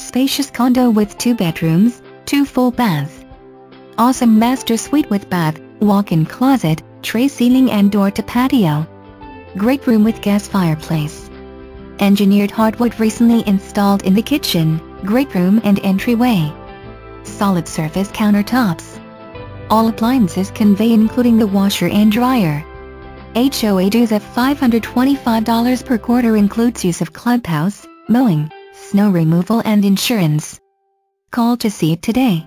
Spacious condo with two bedrooms, two full baths. Awesome master suite with bath, walk-in closet, tray ceiling and door to patio. Great room with gas fireplace. Engineered hardwood recently installed in the kitchen, great room and entryway. Solid surface countertops. All appliances convey including the washer and dryer. HOA dues of $525 per quarter includes use of clubhouse, mowing, snow removal and insurance. Call to see it today.